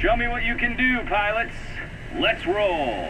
Show me what you can do, pilots. Let's roll.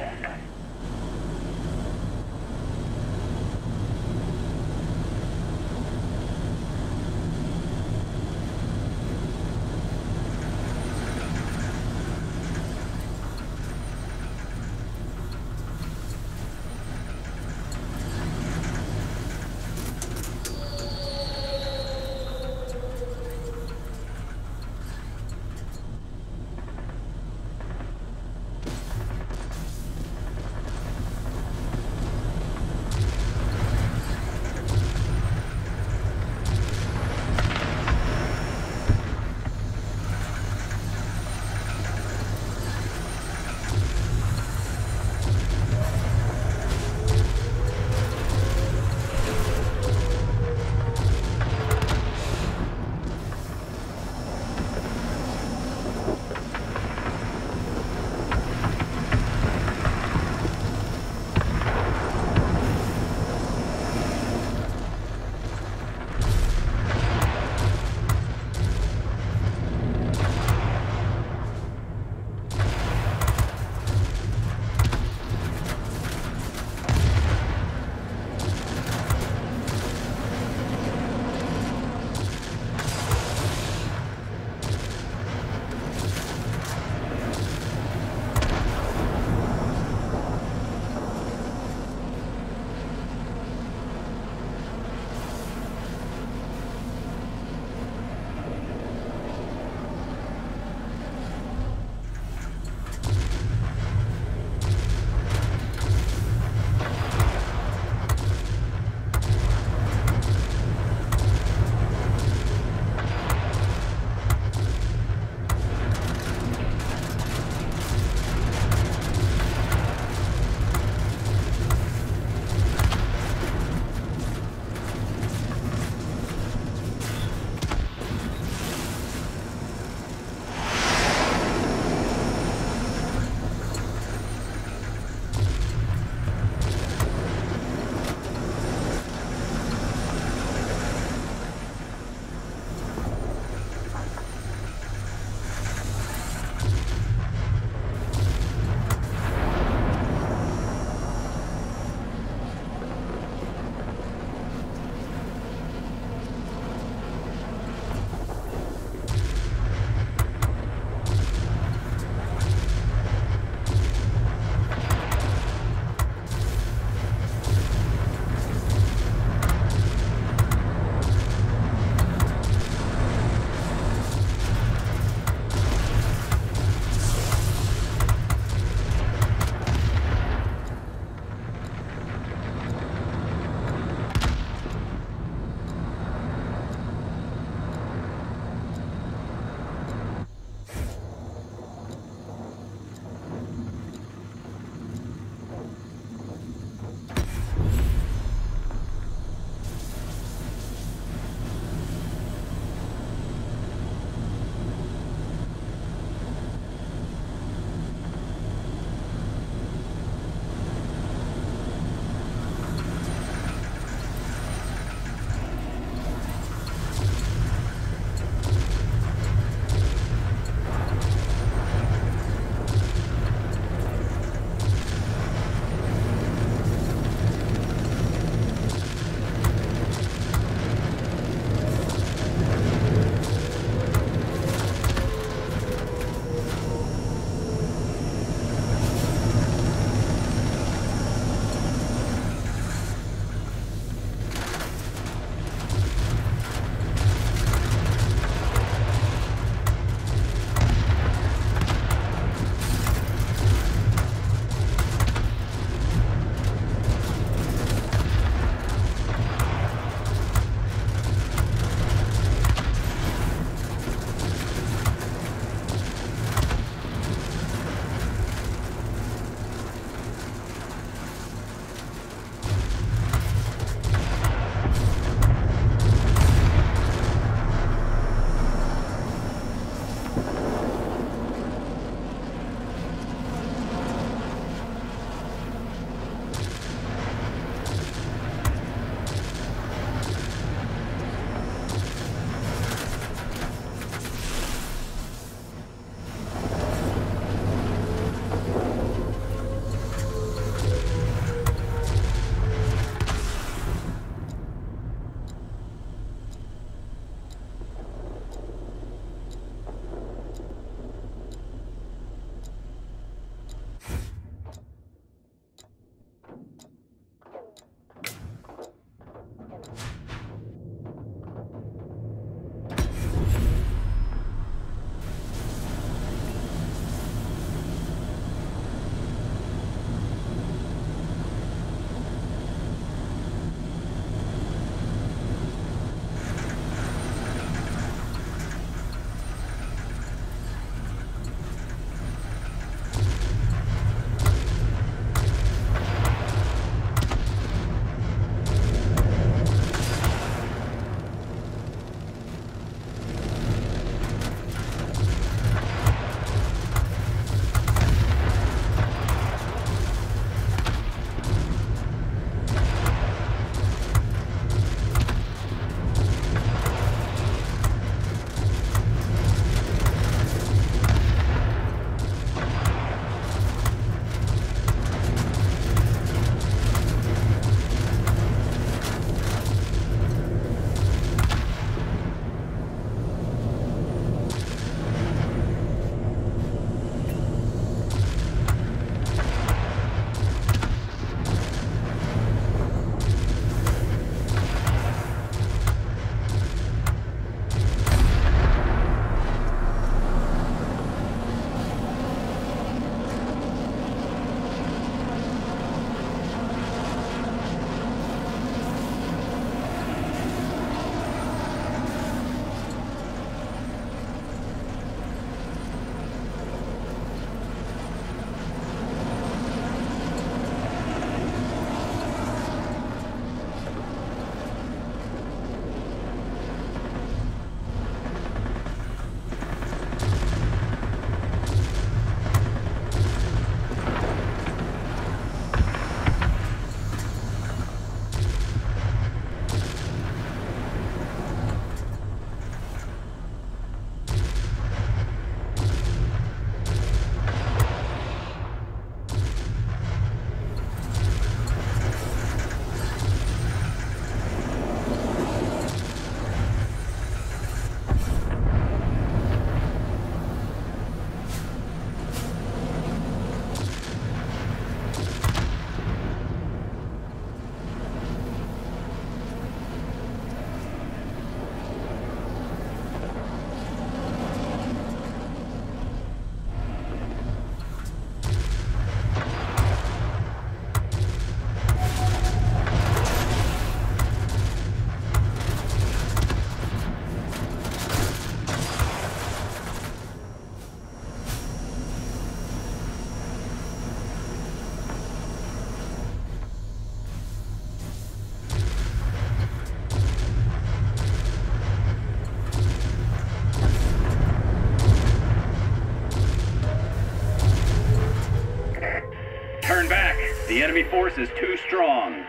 The enemy force is too strong.